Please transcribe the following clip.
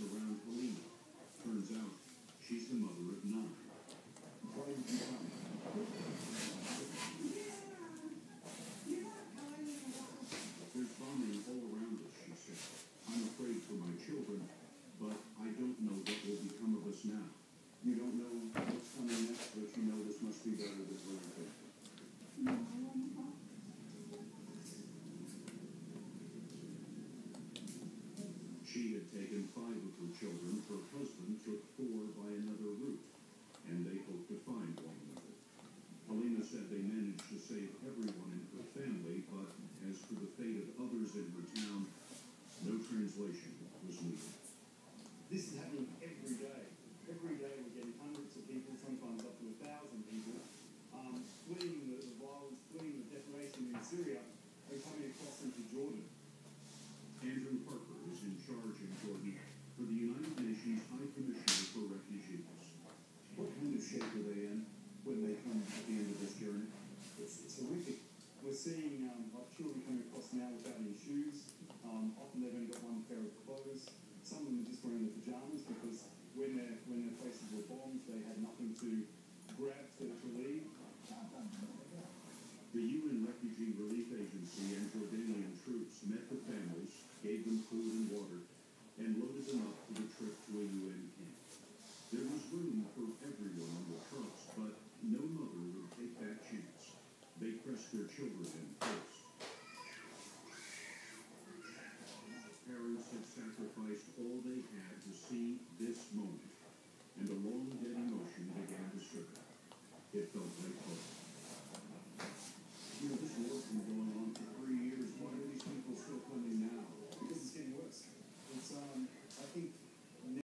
little She had taken five of her children. Her husband took four by another route, and they hoped to find one another. Helena said they managed to save everyone in her family, but as for the fate of others in her town, no translation was needed. This is happening every day. Every day we're getting hundreds of people, sometimes up to a thousand people, um, fleeing the, the violence, fleeing the desperation in Syria, and coming across into Jordan. Andrew Harper is in charge in Jordan for the United Nations High Commissioner for Refugees. What kind of they in when they come at the end of this journey? It's, it's horrific. We're seeing um, like children coming across now without any shoes. Um, often they've only got one pair of clothes. Some of them are just wearing their pajamas because when their when their places were bombed, children.